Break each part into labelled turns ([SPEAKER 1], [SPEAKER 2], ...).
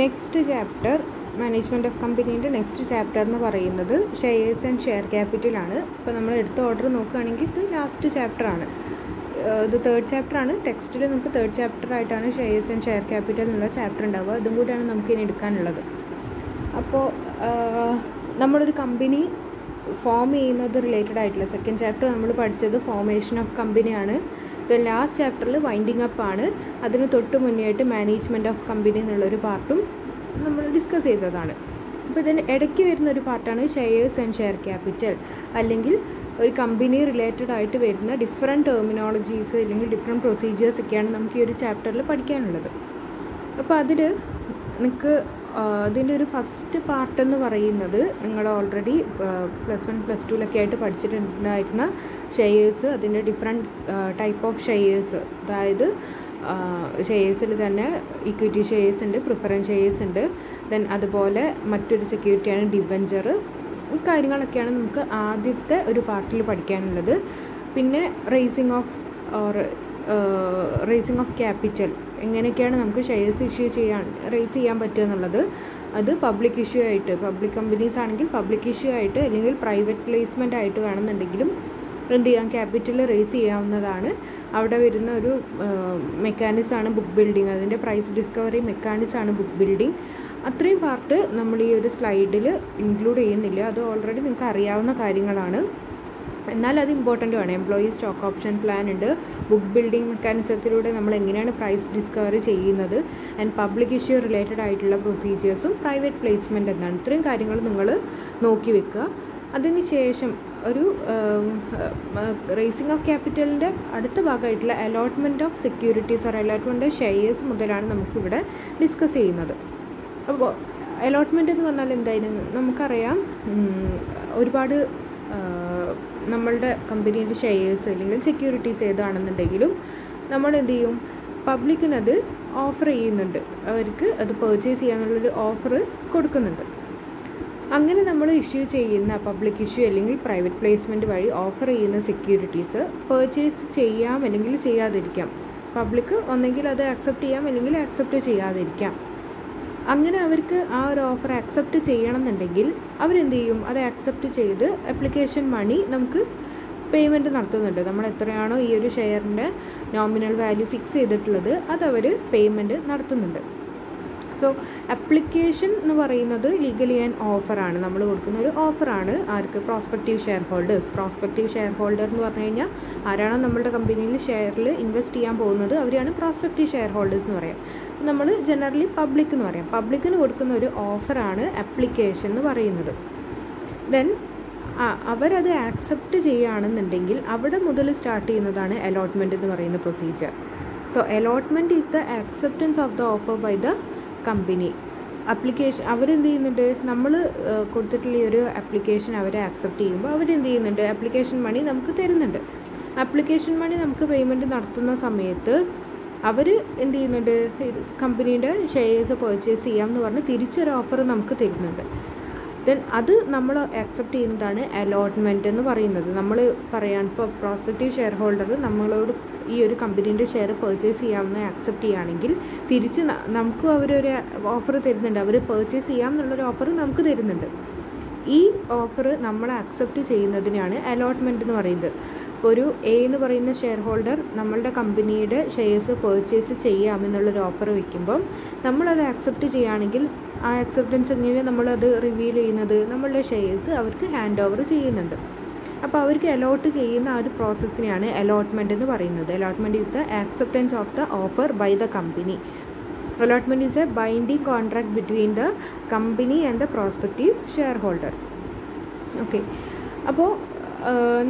[SPEAKER 1] Next chapter management of കമ്പനീന്റെ next chapter എന്ന് പറയുന്നത് ഷെയർസ് ആൻഡ് ഷെയർ ക്യാപിറ്റലാണ് ഇപ്പോൾ നമ്മൾ എടുത്ത ഓർഡർ നോക്കുകയാണെങ്കിൽ ഇത് ലാസ്റ്റ് ചാപ്റ്റർ ആണ്. ഇത് തേർഡ് ചാപ്റ്റർ ആണ്. ടെക്സ്റ്റിൽ നമുക്ക് തേർഡ് ചാപ്റ്റർ ആയിട്ടാണ് ഷെയർസ് ആൻഡ് ഷെയർ ക്യാപിറ്റൽ എന്നുള്ള ചാപ്റ്റർ ഉണ്ടാവുക. അതും കൂടിയാണ് നമുക്ക് ഇനി എടുക്കാനുള്ളത്. അപ്പോൾ നമ്മളൊരു കമ്പനി ഫോം ചെയ്യുന്നത് റിലേറ്റഡ് ആയിട്ടുള്ള സെക്കൻഡ് ചാപ്റ്റർ നമ്മൾ പഠിച്ചത് ഫോമേഷൻ ഓഫ് കമ്പനിയാണ് ദെൻ ലാസ്റ്റ് ചാപ്റ്ററിൽ വൈൻഡിങ് അപ്പ് ആണ്. അതിന് തൊട്ട് മുന്നേ ആയിട്ട് മാനേജ്മെന്റ് ഓഫ് കമ്പനി എന്നുള്ളൊരു പാർട്ടും നമ്മൾ ഡിസ്കസ് ചെയ്തതാണ്. അപ്പോൾ ഇതിന് ഇടയ്ക്ക് വരുന്ന ഒരു പാർട്ടാണ് ഷെയേഴ്സ് ആൻഡ് ഷെയർ ക്യാപിറ്റൽ അല്ലെങ്കിൽ ഒരു കമ്പനി റിലേറ്റഡ് ആയിട്ട് വരുന്ന ഡിഫറെന്റ് ടെർമിനോളജീസ് അല്ലെങ്കിൽ ഡിഫറെന്റ് പ്രൊസീജിയേഴ്സ് ഒക്കെയാണ് നമുക്ക് ഈ ഒരു ചാപ്റ്ററിൽ പഠിക്കാനുള്ളത്. അപ്പോൾ അതിൽ നിങ്ങൾക്ക് അതിന്റെ ഒരു ഫസ്റ്റ് പാർട്ട് എന്ന് പറയുന്നത് നിങ്ങൾ ഓൾറെഡി പ്ലസ് വൺ പ്ലസ് ടുവിലൊക്കെ ആയിട്ട് പഠിച്ചിട്ടുണ്ടായിരുന്ന ഷെയേഴ്സ് അതിന്റെ ഡിഫറെന്റ് ടൈപ്പ് ഓഫ് ഷെയേഴ്സ് അതായത് ഷെയർസിൽ തന്നെ ഇക്വിറ്റി ഷെയേഴ്സ് ഉണ്ട് പ്രിഫറൻസ് ഷെയേഴ്സ് ഉണ്ട്. ദെൻ അതുപോലെ മറ്റൊരു സെക്യൂരിറ്റിയാണ് ഡിവെഞ്ചർ ഈ കാര്യങ്ങളൊക്കെയാണ് നമുക്ക് ആദ്യത്തെ ഒരു പാർട്ടിൽ പഠിക്കാനുള്ളത്. പിന്നെ raising of or raising of capital എങ്ങനെയൊക്കെയാണ് നമുക്ക് ഷെയർസ് ഇഷ്യൂ ചെയ്യാൻ റേസ് ചെയ്യാൻ പറ്റുക എന്നുള്ളത്. അത് പബ്ലിക് ഇഷ്യൂ ആയിട്ട് പബ്ലിക് കമ്പനീസ് ആണെങ്കിൽ പബ്ലിക് ഇഷ്യൂ ആയിട്ട് അല്ലെങ്കിൽ പ്രൈവറ്റ് പ്ലേസ്മെന്റ് ആയിട്ട് വേണമെന്നുണ്ടെങ്കിലും എന്ത് ചെയ്യാം? ക്യാപിറ്റൽ റേസ് ചെയ്യാവുന്നതാണ്. അവിടെ വരുന്ന ഒരു മെക്കാനിസാണ് ബുക്ക് ബിൽഡിംഗ് അതിന്റെ പ്രൈസ് ഡിസ്കവറി മെക്കാനിസാണ് ബുക്ക് ബിൽഡിംഗ് അത്രയും പാർട്ട് നമ്മൾ ഈ ഒരു സ്ലൈഡിൽ ഇൻക്ലൂഡ് ചെയ്യുന്നില്ല. അത് ഓൾറെഡി നിങ്ങൾക്ക് അറിയാവുന്ന കാര്യങ്ങളാണ്. എന്നാൽ അത് ഇമ്പോർട്ടന്റ് ആണ്. എംപ്ലോയി സ്റ്റോക്ക് ഓപ്ഷൻ പ്ലാൻ ഉണ്ട്. ബുക്ക് ബിൽഡിംഗ് മെക്കാനിസത്തിലൂടെ നമ്മൾ എങ്ങനെയാണ് പ്രൈസ് ഡിസ്കവർ ചെയ്യുന്നത് ആൻഡ് പബ്ലിക് ഇഷ്യൂ റിലേറ്റഡ് ആയിട്ടുള്ള പ്രൊസീജിയേഴ്സും പ്രൈവറ്റ് പ്ലേസ്മെന്റ് എന്നാണ്. ഇത്രയും കാര്യങ്ങൾ നിങ്ങൾ നോക്കി വെക്കുക. അതിന് ശേഷം ഒരു റേസിംഗ് ഓഫ് ക്യാപിറ്റലിന്റെ അടുത്ത ഭാഗമായിട്ടുള്ള allotment of securities or allotment of shares മുതലാണ് നമുക്കിവിടെ ഡിസ്കസ് ചെയ്യുന്നത്. അപ്പോൾ അലോട്ട്മെന്റ് എന്ന് പറഞ്ഞാൽ എന്തായാലും നമുക്കറിയാം ഒരുപാട് നമ്മളുടെ കമ്പനീന്റെ ഷെയേഴ്സ് അല്ലെങ്കിൽ സെക്യൂരിറ്റീസ് ഏതാണെന്നുണ്ടെങ്കിലും നമ്മൾ എന്ത് ചെയ്യും? പബ്ലിക്കിനത് ഓഫർ ചെയ്യുന്നുണ്ട്. അവർക്ക് അത് പർച്ചേസ് ചെയ്യാനുള്ളൊരു ഓഫർ കൊടുക്കുന്നുണ്ട്. അങ്ങനെ നമ്മൾ ഇഷ്യൂ ചെയ്യുന്ന പബ്ലിക് ഇഷ്യൂ അല്ലെങ്കിൽ പ്രൈവറ്റ് പ്ലേസ്മെന്റ് വഴി ഓഫർ ചെയ്യുന്ന സെക്യൂരിറ്റീസ് പർച്ചേസ് ചെയ്യാം അല്ലെങ്കിൽ ചെയ്യാതിരിക്കാം. പബ്ലിക് ഒന്നെങ്കിൽ അത് അക്സെപ്റ്റ് ചെയ്യാം അല്ലെങ്കിൽ ആക്സെപ്റ്റ് ചെയ്യാതിരിക്കാം. അങ്ങനെ അവർക്ക് ആ ഒരു ഓഫർ അക്സെപ്റ്റ് ചെയ്യണമെന്നുണ്ടെങ്കിൽ അവരെന്ത് ചെയ്യും അത് അക്സെപ്റ്റ് ചെയ്ത് അപ്ലിക്കേഷൻ മണി നമുക്ക് പേയ്മെന്റ് നടത്തുന്നുണ്ട്. നമ്മൾ എത്രയാണോ ഈ ഒരു ഷെയറിന്റെ നോമിനൽ വാല്യൂ ഫിക്സ് ചെയ്തിട്ടുള്ളത് അത് അവർ പേയ്മെന്റ് നടത്തുന്നുണ്ട്. സോ അപ്ലിക്കേഷൻ എന്ന് പറയുന്നത് ലീഗലി ആൻഡ് ഓഫറാണ് നമ്മൾ കൊടുക്കുന്ന ഒരു ഓഫറാണ് ആർക്ക്? Prospective share holders prospective share holder എന്ന് പറഞ്ഞു കഴിഞ്ഞാൽ ആരാണോ നമ്മുടെ കമ്പനിയിൽ ഷെയറിൽ ഇൻവെസ്റ്റ് ചെയ്യാൻ പോകുന്നത് അവരെയാണ് പ്രോസ്പെക്റ്റീവ് ഷെയർ ഹോൾഡേഴ്സ് എന്ന് പറയാം. നമ്മൾ ജനറലി പബ്ലിക് എന്ന് പറയാം. പബ്ലിക്കിന് കൊടുക്കുന്ന ഒരു ഓഫറാണ് അപ്ലിക്കേഷൻ എന്ന് പറയുന്നത്. ദെൻ അവരത് ആക്സെപ്റ്റ് ചെയ്യുകയാണെന്നുണ്ടെങ്കിൽ അവിടെ മുതൽ സ്റ്റാർട്ട് ചെയ്യുന്നതാണ് അലോട്ട്മെന്റ് എന്ന് പറയുന്ന procedure so allotment is the acceptance of the offer by the company application അവരെന്ത് ചെയ്യുന്നുണ്ട്? നമ്മൾ കൊടുത്തിട്ടുള്ള ഈ ഒരു ആപ്ലിക്കേഷൻ അവരെ ആക്സെപ്റ്റ് ചെയ്യുമ്പോൾ അവരെന്ത് ചെയ്യുന്നുണ്ട്? ആപ്ലിക്കേഷൻ മണി നമുക്ക് തരുന്നുണ്ട്. ആപ്ലിക്കേഷൻ മണി നമുക്ക് പേയ്മെന്റ് നടത്തുന്ന സമയത്ത് അവർ എന്ത് ചെയ്യുന്നുണ്ട്? കമ്പനിയുടെ ഷെയർസ് പർച്ചേസ് ചെയ്യാം എന്ന് പറഞ്ഞ് തിരിച്ചൊരു ഓഫർ നമുക്ക് തരുന്നുണ്ട്. ദെൻ അത് നമ്മൾ ആക്സെപ്റ്റ് ചെയ്യുന്നതാണ് അലോട്ട്മെന്റ് എന്ന് പറയുന്നത്. നമ്മൾ പറയാൻ ഇപ്പോൾ പ്രോസ്പെക്റ്റീവ് ഷെയർ ഹോൾഡർ നമ്മളോട് ഈ ഒരു കമ്പനീന്റെ ഷെയർ പർച്ചേസ് ചെയ്യാമെന്ന് ആക്സെപ്റ്റ് ചെയ്യുകയാണെങ്കിൽ തിരിച്ച് നമുക്കും അവരൊരു ഓഫർ തരുന്നുണ്ട്. അവർ പർച്ചേസ് ചെയ്യാം എന്നുള്ളൊരു ഓഫർ നമുക്ക് തരുന്നുണ്ട്. ഈ ഓഫർ നമ്മൾ അക്സെപ്റ്റ് ചെയ്യുന്നതിനാണ് അലോട്ട്മെന്റ് എന്ന് പറയുന്നത്. ഒരു എ എന്ന് പറയുന്ന ഷെയർ ഹോൾഡർ നമ്മളുടെ കമ്പനിയുടെ ഷെയർസ് പർച്ചേസ് ചെയ്യാമെന്നുള്ളൊരു ഓഫർ വയ്ക്കുമ്പം നമ്മളത് ആക്സെപ്റ്റ് ചെയ്യുകയാണെങ്കിൽ ആ ആക്സെപ്റ്റൻസ് എങ്ങനെ നമ്മളത് റിവീൽ ചെയ്യുന്നത്? നമ്മളുടെ ഷെയർസ് അവർക്ക് ഹാൻഡ് ഓവർ ചെയ്യുന്നുണ്ട്. അപ്പോൾ അവർക്ക് അലോട്ട് ചെയ്യുന്ന ആ ഒരു പ്രോസസ്സിനെയാണ് അലോട്ട്മെന്റ് എന്ന് പറയുന്നത്. Allotment is the acceptance of the offer by the company allotment is a binding contract between the company and the prospective shareholder okay അപ്പോൾ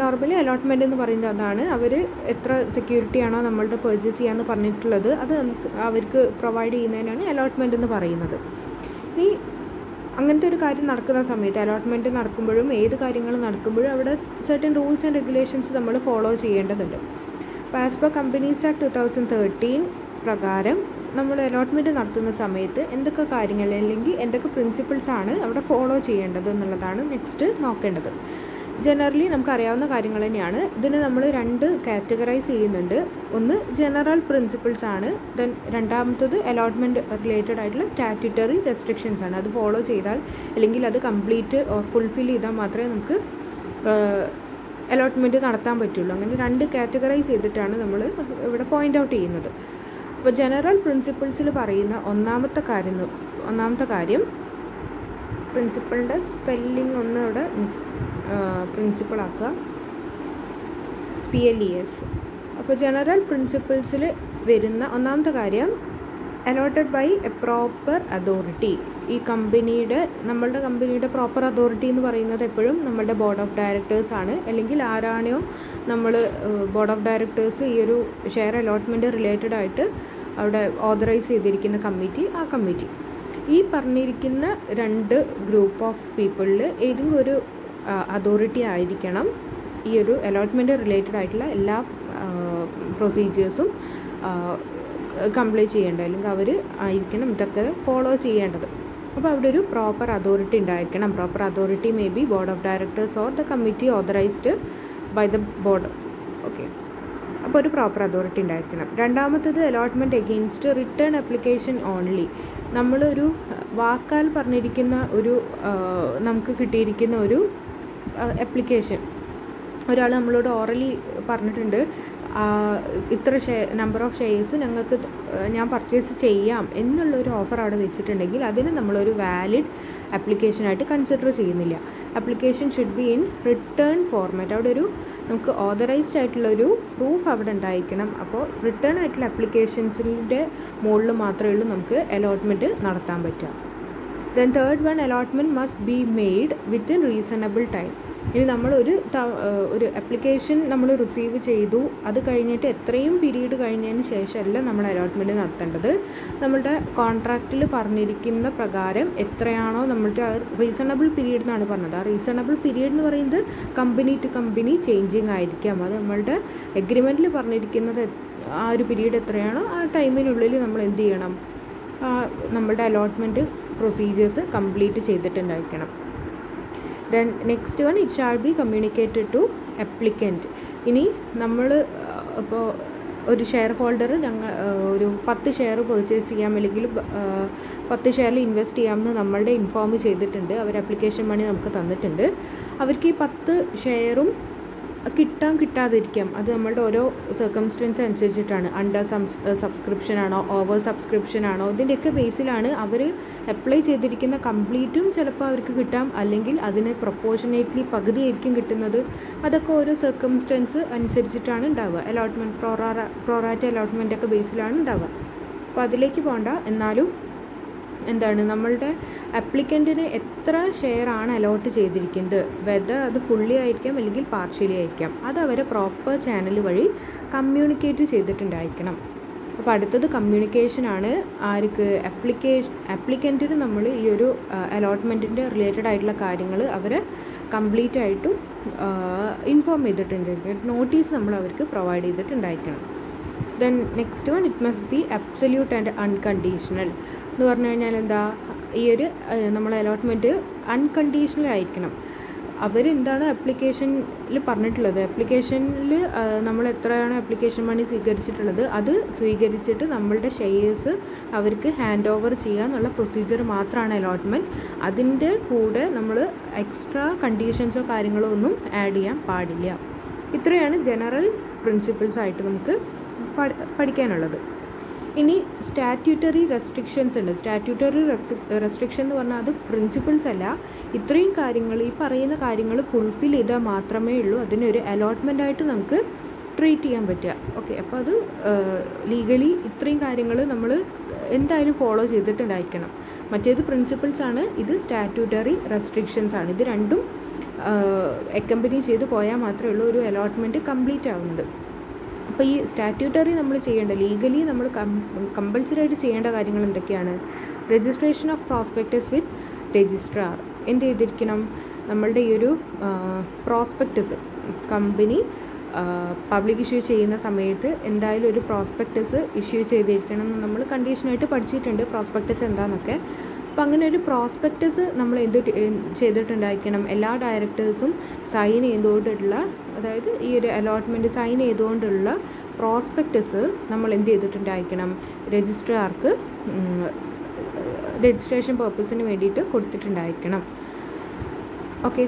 [SPEAKER 1] നോർമലി അലോട്ട്മെന്റ് എന്ന് പറയുന്നത് അതാണ്. അവർ എത്ര സെക്യൂരിറ്റി ആണോ നമ്മളുടെ പർച്ചേസ് ചെയ്യാമെന്ന് പറഞ്ഞിട്ടുള്ളത് അത് നമുക്ക് അവർക്ക് പ്രൊവൈഡ് ചെയ്യുന്നതിനാണ് അലോട്ട്മെന്റ് എന്ന് പറയുന്നത്. ഈ അങ്ങനത്തെ ഒരു കാര്യം നടക്കുന്ന സമയത്ത് അലോട്ട്മെന്റ് നടക്കുമ്പോഴും ഏത് കാര്യങ്ങൾ നടക്കുമ്പോഴും അവിടെ സർട്ടൻ റൂൾസ് ആൻഡ് റെഗുലേഷൻസ് നമ്മൾ ഫോളോ ചെയ്യേണ്ടതുണ്ട്. അപ്പോൾ as per companies act two thousand thirteen പ്രകാരം നമ്മൾ അലോട്ട്മെന്റ് നടത്തുന്ന സമയത്ത് എന്തൊക്കെ കാര്യങ്ങൾ അല്ലെങ്കിൽ എന്തൊക്കെ ആണ് അവിടെ ഫോളോ ചെയ്യേണ്ടത് എന്നുള്ളതാണ് നെക്സ്റ്റ് നോക്കേണ്ടത്. ജനറലി നമുക്കറിയാവുന്ന കാര്യങ്ങൾ തന്നെയാണ്. ഇതിന് നമ്മൾ രണ്ട് കാറ്റഗറൈസ് ചെയ്യുന്നുണ്ട്. ഒന്ന് ജനറൽ പ്രിൻസിപ്പിൾസ് ആണ്. ദെൻ രണ്ടാമത്തത് അലോട്ട്മെന്റ് റിലേറ്റഡ് ആയിട്ടുള്ള സ്റ്റാറ്റ്യൂട്ടറി റെസ്ട്രിക്ഷൻസ് ആണ്. അത് ഫോളോ ചെയ്താൽ അല്ലെങ്കിൽ അത് കംപ്ലീറ്റ് ഓർ ഫുൾഫിൽ ചെയ്താൽ മാത്രമേ നമുക്ക് അലോട്ട്മെന്റ് നടത്താൻ പറ്റുള്ളൂ. അങ്ങനെ രണ്ട് കാറ്റഗറൈസ് ചെയ്തിട്ടാണ് നമ്മൾ ഇവിടെ പോയിന്റ് ഔട്ട് ചെയ്യുന്നത്. അപ്പോൾ ജനറൽ പ്രിൻസിപ്പിൾസിൽ പറയുന്ന ഒന്നാമത്തെ കാര്യം ഒന്നാമത്തെ കാര്യം പ്രിൻസിപ്പളിന്റെ സ്പെല്ലിംഗ് ഒന്ന് ഇവിടെ പ്രിൻസിപ്പിളാക്കുക പി എൽ ഇ എസ് അപ്പോൾ ജനറൽ പ്രിൻസിപ്പിൾസിൽ വരുന്ന ഒന്നാമത്തെ കാര്യം allotted by a proper authority ഈ കമ്പനിയുടെ നമ്മളുടെ കമ്പനിയുടെ പ്രോപ്പർ അതോറിറ്റി എന്ന് പറയുന്നത് എപ്പോഴും നമ്മളുടെ ബോർഡ് ഓഫ് ഡയറക്ടേഴ്സ് ആണ്. അല്ലെങ്കിൽ ആരാണോ നമ്മൾ ബോർഡ് ഓഫ് ഡയറക്ടേഴ്സ് ഈ ഒരു ഷെയർ അലോട്ട്മെന്റ് റിലേറ്റഡ് ആയിട്ട് അവിടെ ഓതറൈസ് ചെയ്തിരിക്കുന്ന കമ്മിറ്റി ആ കമ്മിറ്റി ഈ പറഞ്ഞിരിക്കുന്ന രണ്ട് ഗ്രൂപ്പ് ഓഫ് പീപ്പിളിൽ ഏതെങ്കിലും ഒരു അതോറിറ്റി ആയിരിക്കണം. ഈ ഒരു അലോട്ട്മെന്റ് റിലേറ്റഡ് ആയിട്ടുള്ള എല്ലാ പ്രൊസീജിയേഴ്സും കംപ്ലീറ്റ് ചെയ്യേണ്ടത്. അല്ലെങ്കിൽ അവർ ആയിരിക്കണം ഇതൊക്കെ ഫോളോ ചെയ്യേണ്ടത്. അപ്പോൾ അവിടെ ഒരു പ്രോപ്പർ അതോറിറ്റി ഉണ്ടായിരിക്കണം. Proper authority may be board of directors or the committee authorized by the board okay അപ്പോൾ ഒരു പ്രോപ്പർ അതോറിറ്റി ഉണ്ടായിരിക്കണം. രണ്ടാമത്തത് allotment against written application only നമ്മളൊരു വാക്കാൽ പറഞ്ഞിരിക്കുന്ന ഒരു നമുക്ക് കിട്ടിയിരിക്കുന്ന ഒരു അപ്ലിക്കേഷൻ ഒരാൾ നമ്മളോട് ഓറലി പറഞ്ഞിട്ടുണ്ട് ഇത്ര ഷെയർ നമ്പർ ഓഫ് ഷെയർസ് ഞങ്ങൾക്ക് ഞാൻ പർച്ചേസ് ചെയ്യാം എന്നുള്ളൊരു ഓഫർ അവിടെ വെച്ചിട്ടുണ്ടെങ്കിൽ അതിന് നമ്മളൊരു വാലിഡ് ആപ്ലിക്കേഷനായിട്ട് കൺസിഡർ ചെയ്യുന്നില്ല. Application should be in written format അവിടെ ഒരു നമുക്ക് ഓതറൈസ്ഡ് ആയിട്ടുള്ളൊരു പ്രൂഫ് അവിടെ ഉണ്ടായിരിക്കണം. അപ്പോൾ റിട്ടേൺ ആയിട്ടുള്ള ആപ്ലിക്കേഷൻസിന്റെ മുകളിൽ മാത്രമേ ഉള്ളൂ നമുക്ക് അലോട്ട്മെന്റ് നടത്താൻ പറ്റുക. Then third one allotment must be made within reasonable time ഇനി നമ്മളൊരു ഒരു ഒരു അപ്ലിക്കേഷൻ നമ്മൾ റിസീവ് ചെയ്തു. അത് കഴിഞ്ഞിട്ട് എത്രയും പീരീഡ് കഴിഞ്ഞതിന് ശേഷമല്ല നമ്മൾ അലോട്ട്മെന്റ് നടത്തേണ്ടത്. നമ്മളുടെ കോൺട്രാക്റ്റിൽ പറഞ്ഞിരിക്കുന്ന പ്രകാരം എത്രയാണോ നമ്മളുടെ റീസണബിൾ പീരീഡ് എന്നാണ് പറഞ്ഞത്. ആ റീസണബിൾ പീരീഡ് എന്ന് പറയുന്നത് കമ്പനി ടു കമ്പനി ചേഞ്ചിങ് ആയിരിക്കാം. അത് നമ്മളുടെ എഗ്രിമെന്റിൽ പറഞ്ഞിരിക്കുന്നത് ആ ഒരു പീരീഡ് എത്രയാണോ ആ ടൈമിനുള്ളിൽ നമ്മൾ എന്ത് ചെയ്യണം? നമ്മളുടെ allotment procedures complete ചെയ്തിട്ടുണ്ടായിരിക്കണം. Then next one it shall be communicated to applicant ഇനി നമ്മൾ ഇപ്പോൾ ഒരു ഷെയർ ഹോൾഡർ ഞങ്ങൾ ഒരു പത്ത് ഷെയർ പെർച്ചേസ് ചെയ്യാം അല്ലെങ്കിൽ പത്ത് ഷെയറിൽ ഇൻവെസ്റ്റ് ചെയ്യാമെന്ന് നമ്മളുടെ ഇൻഫോം ചെയ്തിട്ടുണ്ട്. അവർ അപ്ലിക്കേഷൻ മണി നമുക്ക് തന്നിട്ടുണ്ട്. അവർക്ക് ഈ പത്ത് ഷെയറും കിട്ടാൻ കിട്ടാതിരിക്കാം. അത് നമ്മളുടെ ഓരോ സർക്കംസ്റ്റൻസ് അനുസരിച്ചിട്ടാണ്. അണ്ടർ സബ്സ്ക്രിപ്ഷൻ ആണോ ഓവർ സബ്സ്ക്രിപ്ഷൻ ആണോ ഇതിന്റെയൊക്കെ ബേസിലാണ് അവർ അപ്ലൈ ചെയ്തിരിക്കുന്ന കംപ്ലീറ്റും ചിലപ്പോൾ അവർക്ക് കിട്ടാം. അല്ലെങ്കിൽ അതിന് പ്രൊപ്പോർഷനേറ്റ്ലി പകുതിയായിരിക്കും കിട്ടുന്നത്. അതൊക്കെ ഓരോ സർക്കംസ്റ്റൻസ് അനുസരിച്ചിട്ടാണ് ഉണ്ടാവുക. അലോട്ട്മെന്റ് പ്രോറാ പ്രോറാറ്റ അലോട്ട്മെന്റ് ഒക്കെ ബേസിലാണ് ഉണ്ടാവുക. അപ്പോൾ അതിലേക്ക് പോകണ്ട എന്നാലും എന്താണ് നമ്മളുടെ അപ്ലിക്കന്റിന് എത്ര ഷെയർ ആണ് അലോട്ട് ചെയ്തിരിക്കുന്നത്? വെദർ അത് ഫുള്ളി ആയിരിക്കാം അല്ലെങ്കിൽ പാർഷ്യലി ആയിരിക്കാം. അത് അവരെ പ്രോപ്പർ ചാനൽ വഴി കമ്മ്യൂണിക്കേറ്റ് ചെയ്തിട്ടുണ്ടായിരിക്കണം. അപ്പോൾ അടുത്തത് കമ്മ്യൂണിക്കേഷനാണ് ആർക്ക് അപ്ലിക്കേഷൻ അപ്ലിക്കന്റിന് നമ്മൾ ഈ ഒരു അലോട്ട്മെന്റിന്റെ റിലേറ്റഡ് ആയിട്ടുള്ള കാര്യങ്ങൾ അവരെ കംപ്ലീറ്റ് ആയിട്ടും ഇൻഫോം ചെയ്തിട്ടുണ്ടായിരിക്കും നോട്ടീസ് നമ്മൾ അവർക്ക് provide ചെയ്തിട്ടുണ്ടായിരിക്കണം. Then next one it must be absolute and unconditional എന്ന് പറഞ്ഞു കഴിഞ്ഞാൽ എന്താ ഈ ഒരു നമ്മളെ അലോട്ട്മെന്റ് അൺകണ്ടീഷണൽ ആയിരിക്കണം. അവരെന്താണ് ആപ്ലിക്കേഷനിൽ പറഞ്ഞിട്ടുള്ളത്? ആപ്ലിക്കേഷനിൽ നമ്മൾ എത്രയാണ് ആപ്ലിക്കേഷൻ മണി സ്വീകരിച്ചിട്ടുള്ളത്? അത് സ്വീകരിച്ചിട്ട് നമ്മളുടെ ഷെയേഴ്സ് അവർക്ക് ഹാൻഡ് ഓവർ ചെയ്യുക എന്നുള്ള പ്രൊസീജിയർ മാത്രമാണ് അലോട്ട്മെന്റ് അതിന്റെ കൂടെ നമ്മൾ എക്സ്ട്രാ കണ്ടീഷൻസോ കാര്യങ്ങളോ ഒന്നും ആഡ് ചെയ്യാൻ പാടില്ല. ഇത്രയാണ് ജനറൽ പ്രിൻസിപ്പിൾസ് ആയിട്ട് നമുക്ക് പഠിക്കാനുള്ളത്. ഇനി സ്റ്റാറ്റ്യൂട്ടറി റെസ്ട്രിക്ഷൻസ് ഉണ്ട്. സ്റ്റാറ്റ്യൂട്ടറി റെസ്ട്രിക്ഷൻ എന്ന് പറഞ്ഞാൽ അത് പ്രിൻസിപ്പിൾസ് അല്ല. ഇത്രയും കാര്യങ്ങൾ ഈ പറയുന്ന കാര്യങ്ങൾ ഫുൾഫിൽ ചെയ്താൽ മാത്രമേ ഉള്ളൂ. അതിനൊരു അലോട്ട്മെന്റ് ആയിട്ട് നമുക്ക് ട്രീറ്റ് ചെയ്യാൻ പറ്റുക. ഓക്കെ അപ്പോൾ അത് ലീഗലി ഇത്രയും കാര്യങ്ങൾ നമ്മൾ എന്തായാലും ഫോളോ ചെയ്തിട്ടുണ്ടായിരിക്കണം. മറ്റേത് പ്രിൻസിപ്പിൾസ് ആണ്. ഇത് സ്റ്റാറ്റ്യൂട്ടറി റെസ്ട്രിക്ഷൻസ് ആണ്. ഇത് രണ്ടും എക്കമ്പനി ചെയ്ത് പോയാൽ മാത്രമേ ഉള്ളൂ. ഒരു അലോട്ട്മെന്റ് കംപ്ലീറ്റ് ആവുന്നത്. അപ്പോൾ ഈ സ്റ്റാറ്റ്യൂട്ടറി നമ്മൾ ചെയ്യേണ്ട ലീഗലി നമ്മൾ കമ്പൾസറി ആയിട്ട് ചെയ്യേണ്ട കാര്യങ്ങൾ എന്തൊക്കെയാണ്? Registration of prospectus with registrar എന്ത് ചെയ്തിരിക്കണം? നമ്മളുടെ ഈ ഒരു പ്രോസ്പെക്ടസ് കമ്പനി പബ്ലിക് ഇഷ്യൂ ചെയ്യുന്ന സമയത്ത് എന്തായാലും ഒരു പ്രോസ്പെക്ടസ് ഇഷ്യൂ ചെയ്തിരിക്കണം എന്ന് നമ്മൾ കണ്ടീഷനായിട്ട് പഠിച്ചിട്ടുണ്ട്. പ്രോസ്പെക്ടസ് എന്താണെന്നൊക്കെ അപ്പോൾ അങ്ങനെ ഒരു പ്രോസ്പെക്റ്റസ് നമ്മൾ എന്ത് ചെയ്തിട്ടുണ്ടായിരിക്കണം. എല്ലാ ഡയറക്ടേഴ്സും സൈൻ ചെയ്തുകൊണ്ടുള്ള അതായത് ഈ ഒരു അലോട്ട്മെന്റ് സൈൻ ചെയ്തുകൊണ്ടുള്ള പ്രോസ്പെക്റ്റസ് നമ്മൾ എന്ത് ചെയ്തിട്ടുണ്ടായിരിക്കണം? രജിസ്ട്രാർക്ക് രജിസ്ട്രേഷൻ പർപ്പസിന് വേണ്ടിയിട്ട് കൊടുത്തിട്ടുണ്ടായിരിക്കണം. Okay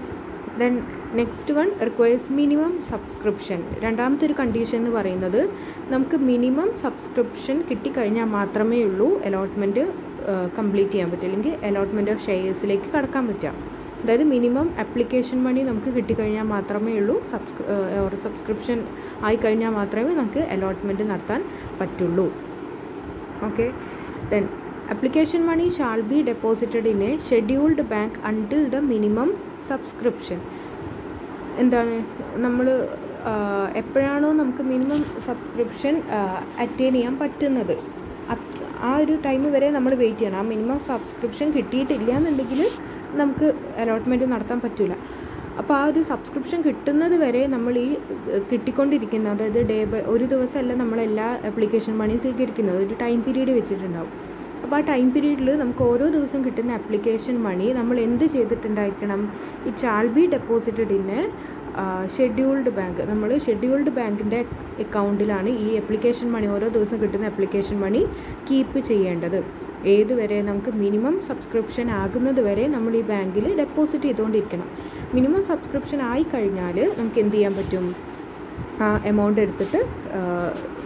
[SPEAKER 1] then next one requires minimum subscription രണ്ടാമത്തെ ഒരു കണ്ടീഷൻ എന്ന് പറയുന്നത് നമുക്ക് മിനിമം സബ്സ്ക്രിപ്ഷൻ കിട്ടിക്കഴിഞ്ഞാൽ മാത്രമേ ഉള്ളൂ അലോട്ട്മെന്റ് കംപ്ലീറ്റ് ചെയ്യാൻ പറ്റും. അല്ലെങ്കിൽ അലോട്ട്മെന്റ് ഓഫ് ഷെയർസിലേക്ക് കടക്കാൻ പറ്റുക. അതായത് മിനിമം ആപ്ലിക്കേഷൻ മണി നമുക്ക് കിട്ടിക്കഴിഞ്ഞാൽ മാത്രമേ ഉള്ളൂ. സബ്സ്ക്രി ഓർ സബ്സ്ക്രിപ്ഷൻ ആയിക്കഴിഞ്ഞാൽ മാത്രമേ നമുക്ക് അലോട്ട്മെന്റ് നടത്താൻ പറ്റുള്ളൂ. Okay then application money shall be deposited in a scheduled bank until the minimum subscription. എന്താണ് നമ്മൾ എപ്പോഴാണോ നമുക്ക് മിനിമം സബ്സ്ക്രിപ്ഷൻ അറ്റൈൻ ചെയ്യാൻ പറ്റുന്നത്. ആ ഒരു ടൈം വരെ നമ്മൾ വെയിറ്റ് ചെയ്യണം. ആ മിനിമം സബ്സ്ക്രിപ്ഷൻ കിട്ടിയിട്ടില്ല എന്നുണ്ടെങ്കിൽ നമുക്ക് അലോട്ട്മെന്റ് നടത്താൻ പറ്റില്ല അപ്പോൾ ആ ഒരു സബ്സ്ക്രിപ്ഷൻ കിട്ടുന്നത് വരെ നമ്മൾ ഈ കിട്ടിക്കൊണ്ടിരിക്കുന്ന അതായത് ഡേ ബൈ ഒരു ദിവസമല്ല നമ്മളെല്ലാ ആപ്ലിക്കേഷൻ മണി സ്വീകരിക്കുന്നത്. ഒരു ടൈം പീരീഡ് വെച്ചിട്ടുണ്ടാവും. അപ്പോൾ ആ ടൈം പീരീഡിൽ നമുക്ക് ഓരോ ദിവസം കിട്ടുന്ന ആപ്ലിക്കേഷൻ മണി നമ്മൾ എന്ത് ചെയ്തിട്ടുണ്ടായിരിക്കണം? It shall be deposited a scheduled bank നമ്മൾ ഷെഡ്യൂൾഡ് ബാങ്കിന്റെ അക്കൗണ്ടിലാണ് ഈ അപ്ലിക്കേഷൻ മണി ഓരോ ദിവസം കിട്ടുന്ന അപ്ലിക്കേഷൻ മണി കീപ്പ് ചെയ്യേണ്ടത്. ഏതുവരെ നമുക്ക് മിനിമം സബ്സ്ക്രിപ്ഷൻ ആകുന്നത് വരെ നമ്മൾ ഈ ബാങ്കിൽ ഡെപ്പോസിറ്റ് ചെയ്തുകൊണ്ടിരിക്കണം മിനിമം സബ്സ്ക്രിപ്ഷൻ ആയി കഴിഞ്ഞാൽ നമുക്ക് എന്ത് ചെയ്യാൻ പറ്റും? ആ എമൗണ്ട് എടുത്തിട്ട്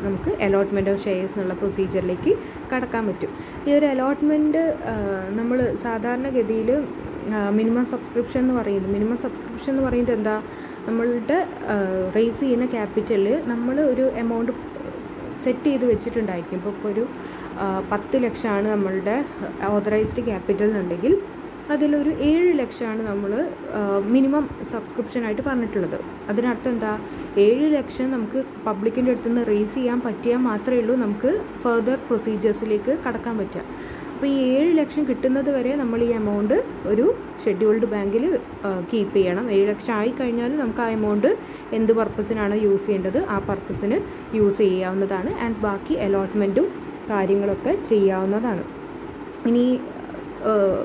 [SPEAKER 1] നമുക്ക് അലോട്ട്മെന്റ് ഓഫ് ഷെയർസ് എന്നുള്ള പ്രൊസീജിയറിലേക്ക് കടക്കാൻ പറ്റും. ഈ ഒരു അലോട്ട്മെന്റ് നമ്മൾ സാധാരണഗതിയിൽ മിനിമം സബ്സ്ക്രിപ്ഷൻ എന്ന് പറയുന്നത് മിനിമം സബ്സ്ക്രിപ്ഷൻ എന്ന് പറയുന്നത് എന്താ? നമ്മളുടെ റേസ് ചെയ്യുന്ന ക്യാപിറ്റലിൽ നമ്മൾ ഒരു എമൗണ്ട് സെറ്റ് ചെയ്ത് വെച്ചിട്ടുണ്ടായിരിക്കും. ഇപ്പോൾ ഒരു പത്ത് ലക്ഷമാണ് നമ്മളുടെ ഓതറൈസ്ഡ് ക്യാപിറ്റൽ എന്നുണ്ടെങ്കിൽ അതിലൊരു ഏഴ് ലക്ഷമാണ് നമ്മൾ മിനിമം സബ്സ്ക്രിപ്ഷനായിട്ട് പറഞ്ഞിട്ടുള്ളത്. അതിനർത്ഥം എന്താ? ഏഴ് ലക്ഷം നമുക്ക് പബ്ലിക്കിന്റെ അടുത്ത് നിന്ന് റേസ് ചെയ്യാൻ പറ്റിയാൽ മാത്രമേ ഉള്ളൂ നമുക്ക് ഫർദർ പ്രൊസീജിയേഴ്സിലേക്ക് കടക്കാൻ പറ്റുക. അപ്പോൾ ഈ ഏഴ് ലക്ഷം കിട്ടുന്നത് വരെ നമ്മൾ ഈ എമൗണ്ട് ഒരു ഷെഡ്യൂൾഡ് ബാങ്കിൽ കീപ്പ് ചെയ്യണം. ഏഴ് ലക്ഷം ആയി കഴിഞ്ഞാൽ നമുക്ക് ആ എമൗണ്ട് എന്ത് പർപ്പസിനാണ് യൂസ് ചെയ്യേണ്ടത്? ആ പർപ്പസിന് യൂസ് ചെയ്യാവുന്നതാണ്. ആൻഡ് ബാക്കി അലോട്ട്മെന്റും കാര്യങ്ങളൊക്കെ ചെയ്യാവുന്നതാണ്. ഇനി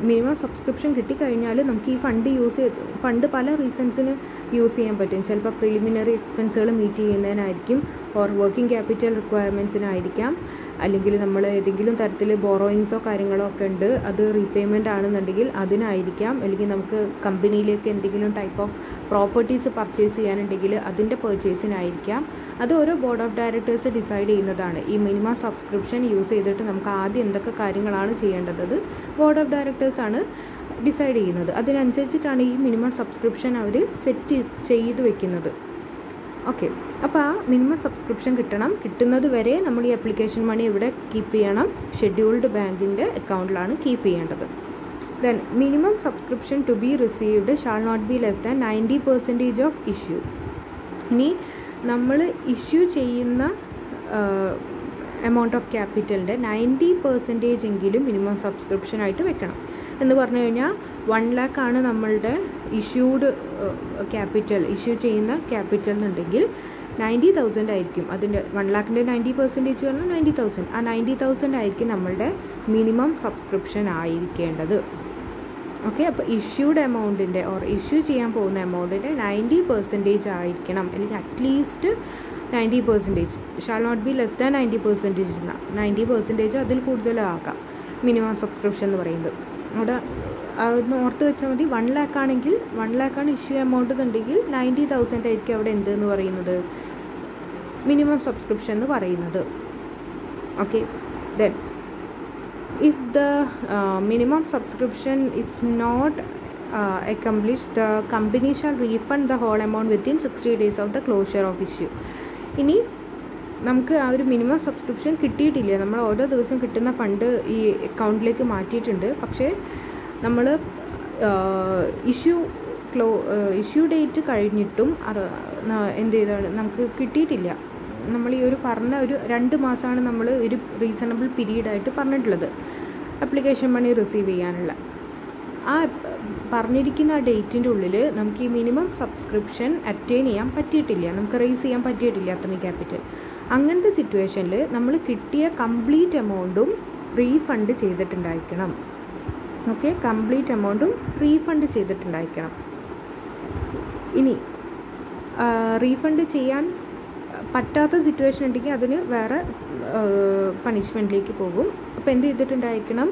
[SPEAKER 1] മിനിമം സബ്സ്ക്രിപ്ഷൻ കിട്ടിക്കഴിഞ്ഞാൽ നമുക്ക് ഈ ഫണ്ട് യൂസ് ചെയ്ത് ഫണ്ട് പല റീസൺസിന് യൂസ് ചെയ്യാൻ പറ്റും. ചിലപ്പോൾ പ്രിലിമിനറി എക്സ്പെൻസുകൾ മീറ്റ് ചെയ്യുന്നതിനായിരിക്കും ഓർ വർക്കിംഗ് ക്യാപിറ്റൽ റിക്വയർമെന്റ്സിനായിരിക്കാം അല്ലെങ്കിൽ നമ്മൾ ഏതെങ്കിലും തരത്തിൽ ബോറോയിങ്സോ കാര്യങ്ങളോ ഒക്കെ ഉണ്ട് അത് റീപേയ്മെന്റ് ആണെന്നുണ്ടെങ്കിൽ അതിനായിരിക്കാം. അല്ലെങ്കിൽ നമുക്ക് കമ്പനിയിലേക്ക് എന്തെങ്കിലും ടൈപ്പ് ഓഫ് പ്രോപ്പർട്ടീസ് പർച്ചേസ് ചെയ്യാനുണ്ടെങ്കിൽ അതിന്റെ പർച്ചേസിനായിരിക്കാം അത് ഓരോ ബോർഡ് ഓഫ് ഡയറക്ടേഴ്സ് ഡിസൈഡ് ചെയ്യുന്നതാണ്. ഈ മിനിമം സബ്സ്ക്രിപ്ഷൻ യൂസ് ചെയ്തിട്ട് നമുക്ക് ആദ്യം എന്തൊക്കെ കാര്യങ്ങളാണ് ചെയ്യേണ്ടത് ബോർഡ് ഓഫ് ഡയറക്ടേഴ്സാണ് ഡിസൈഡ് ചെയ്യുന്നത്. അതിനനുസരിച്ചിട്ടാണ് ഈ മിനിമം സബ്സ്ക്രിപ്ഷൻ അവർ സെറ്റ് ചെയ്ത് വെക്കുന്നത്. ഓക്കെ അപ്പോൾ ആ മിനിമം സബ്സ്ക്രിപ്ഷൻ കിട്ടണം. കിട്ടുന്നത് വരെ നമ്മൾ ഈ അപ്ലിക്കേഷൻ മണി ഇവിടെ കീപ്പ് ചെയ്യണം. ഷെഡ്യൂൾഡ് ബാങ്കിന്റെ അക്കൗണ്ടിലാണ് കീപ്പ് ചെയ്യേണ്ടത്. Then minimum subscription to be received shall not be less than ninety percentage of issue ഇനി നമ്മൾ ഇഷ്യൂ ചെയ്യുന്ന എമൗണ്ട് ഓഫ് ക്യാപിറ്റലിന്റെ നയന്റി പെർസെന്റേജ് എങ്കിലും മിനിമം സബ്സ്ക്രിപ്ഷനായിട്ട് വെക്കണം. എന്ന് പറഞ്ഞു കഴിഞ്ഞാൽ വൺ ലാക്കാണ് നമ്മളുടെ ഇഷ്യൂഡ് ക്യാപിറ്റൽ ഇഷ്യൂ ചെയ്യുന്ന ക്യാപിറ്റൽ എന്നുണ്ടെങ്കിൽ നയന്റി തൗസൻഡ് ആയിരിക്കും. അതിന്റെ വൺ ലാക്കിന്റെ നയന്റി പെർസെന്റേജ് പറഞ്ഞാൽ നയന്റി തൗസൻഡ്. ആ നയന്റി തൗസൻഡ് ആയിരിക്കും നമ്മളുടെ മിനിമം സബ്സ്ക്രിപ്ഷൻ ആയിരിക്കേണ്ടത്. ഓക്കെ അപ്പോൾ ഇഷ്യൂഡ് എമൗണ്ടിന്റെ ഓർ ഇഷ്യൂ ചെയ്യാൻ പോകുന്ന എമൗണ്ടിന്റെ നയന്റി പെർസെന്റേജ് ആയിരിക്കണം. അല്ലെങ്കിൽ at least ninety percentage shall not be less than ninety percentage എന്നാൽ നയന്റി പെർസെന്റേജ് അതിൽ കൂടുതലാക്കാം. മിനിമം സബ്സ്ക്രിപ്ഷൻ എന്ന് പറയുന്നത്. അവിടെ അതൊന്ന് ഓർത്ത് വെച്ചാൽ മതി. വൺ ലാക്ക് ആണെങ്കിൽ വൺ ലാക്കാണ് ഇഷ്യൂ എമൗണ്ട് എന്നുണ്ടെങ്കിൽ നയന്റി തൗസൻഡ് ആയിരിക്കും അവിടെ എന്ത് എന്ന് പറയുന്നത്? മിനിമം സബ്സ്ക്രിപ്ഷൻ എന്ന് പറയുന്നത്. Okay then uh, minimum subscription is not uh, accomplished the company shall refund the whole amount within 60 days of the closure of issue. ഇനി നമുക്ക് ആ ഒരു മിനിമം സബ്സ്ക്രിപ്ഷൻ കിട്ടിയിട്ടില്ല. നമ്മൾ ഓരോ ദിവസം കിട്ടുന്ന ഫണ്ട് ഈ അക്കൗണ്ടിലേക്ക് മാറ്റിയിട്ടുണ്ട്. പക്ഷേ നമ്മൾ ഇഷ്യൂ ക്ലോ ഇഷ്യൂ ഡേറ്റ് കഴിഞ്ഞിട്ടും എന്ത് ചെയ്താണ് നമുക്ക് കിട്ടിയിട്ടില്ല. നമ്മൾ ഈ ഒരു പറഞ്ഞ ഒരു രണ്ട് മാസമാണ് നമ്മൾ ഒരു റീസണബിൾ പീരീഡായിട്ട് പറഞ്ഞിട്ടുള്ളത്. അപ്ലിക്കേഷൻ മണി റിസീവ് ചെയ്യാനുള്ള. ആ പറഞ്ഞിരിക്കുന്ന ആ ഡേറ്റിന്റെ ഉള്ളിൽ നമുക്ക് ഈ മിനിമം സബ്സ്ക്രിപ്ഷൻ അറ്റൈൻ ചെയ്യാൻ പറ്റിയിട്ടില്ല. നമുക്ക് റേസ് ചെയ്യാൻ പറ്റിയിട്ടില്ല അത്രയും ക്യാപിറ്റൽ അങ്ങനത്തെ സിറ്റുവേഷനിൽ നമ്മൾ കിട്ടിയ കംപ്ലീറ്റ് എമൗണ്ടും റീഫണ്ട് ചെയ്തിട്ടുണ്ടായിരിക്കണം. ഓക്കെ കംപ്ലീറ്റ് എമൗണ്ടും റീഫണ്ട് ചെയ്തിട്ടുണ്ടായിരിക്കണം. ഇനി റീഫണ്ട് ചെയ്യാൻ പറ്റാത്ത സിറ്റുവേഷൻ ഉണ്ടെങ്കിൽ അതിന് വേറെ പണിഷ്മെന്റിലേക്ക് പോകും. അപ്പോൾ എന്ത് ചെയ്തിട്ടുണ്ടായിരിക്കണം?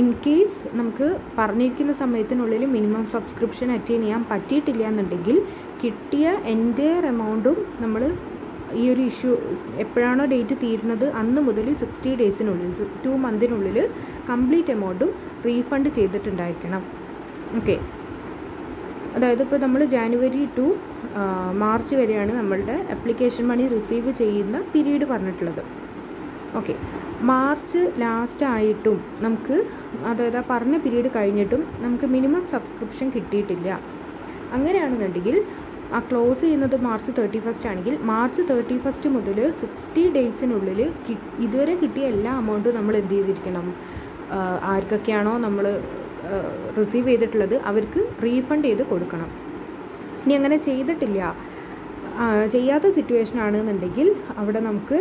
[SPEAKER 1] ഇൻ കേസ് നമുക്ക് പറഞ്ഞിരിക്കുന്ന സമയത്തിനുള്ളിൽ മിനിമം സബ്സ്ക്രിപ്ഷൻ അറ്റൈൻ ചെയ്യാൻ പറ്റിയിട്ടില്ല എന്നുണ്ടെങ്കിൽ കിട്ടിയ എന്റയർ എമൗണ്ടും നമ്മൾ ഈ ഒരു ഇഷ്യൂ എപ്പോഴാണോ ഡേറ്റ് തീരുന്നത് അന്ന് മുതൽ സിക്സ്റ്റി ഡേയ്സിനുള്ളിൽ ടു മന്തിനുള്ളിൽ കംപ്ലീറ്റ് എമൗണ്ടും റീഫണ്ട് ചെയ്തിട്ടുണ്ടായിരിക്കണം. ഓക്കെ അതായത് ഇപ്പോൾ നമ്മൾ ജാനുവരി ടു മാർച്ച് വരെയാണ് നമ്മളുടെ അപ്ലിക്കേഷൻ മണി റിസീവ് ചെയ്യുന്ന പീരീഡ് പറഞ്ഞിട്ടുള്ളത്. ഓക്കെ മാർച്ച് ലാസ്റ്റ് ആയിട്ടും നമുക്ക് അതായത് ആ പറഞ്ഞ പീരീഡ് കഴിഞ്ഞിട്ടും നമുക്ക് മിനിമം സബ്സ്ക്രിപ്ഷൻ കിട്ടിയിട്ടില്ല. അങ്ങനെയാണെന്നുണ്ടെങ്കിൽ ആ ക്ലോസ് ചെയ്യുന്നത് മാർച്ച് തേർട്ടി ഫസ്റ്റ് ആണെങ്കിൽ മാർച്ച് തേർട്ടി ഫസ്റ്റ് മുതൽ സിക്സ്റ്റി ഡേയ്സിനുള്ളിൽ ഇതുവരെ കിട്ടിയ എല്ലാ അമൗണ്ടും നമ്മൾ എന്ത് ചെയ്തിരിക്കണം? ആർക്കൊക്കെയാണോ നമ്മൾ റിസീവ് ചെയ്തിട്ടുള്ളത് അവർക്ക് റീഫണ്ട് ചെയ്ത് കൊടുക്കണം. ഇനി അങ്ങനെ ചെയ്തിട്ടില്ല. ചെയ്യാത്ത സിറ്റുവേഷൻ ആണെന്നുണ്ടെങ്കിൽ അവിടെ നമുക്ക്